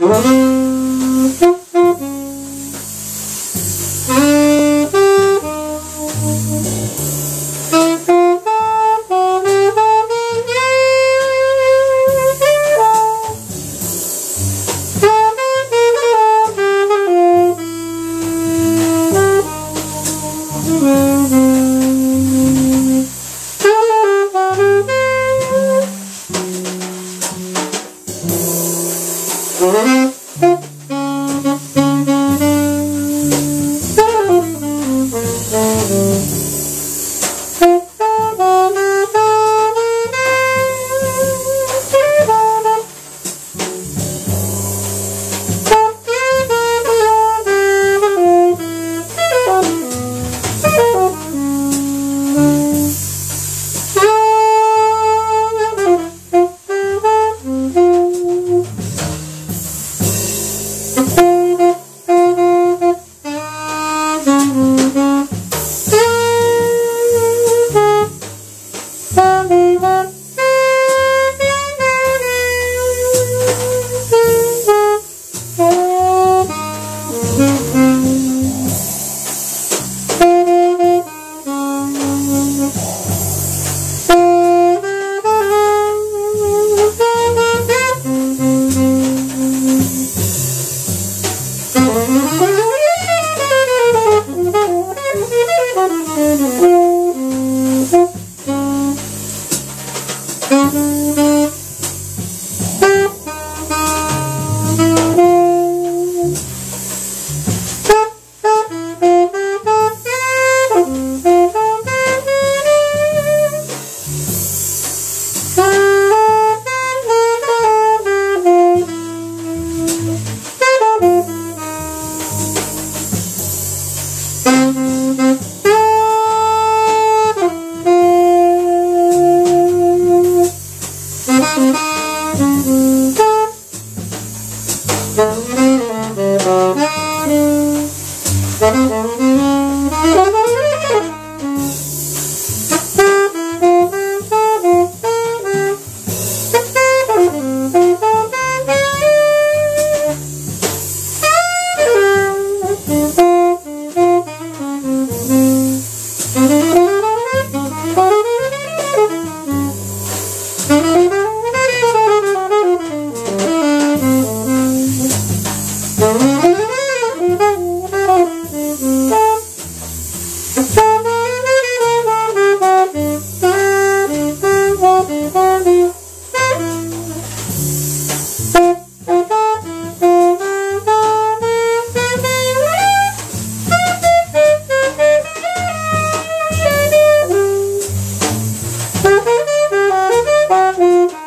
Oh, Música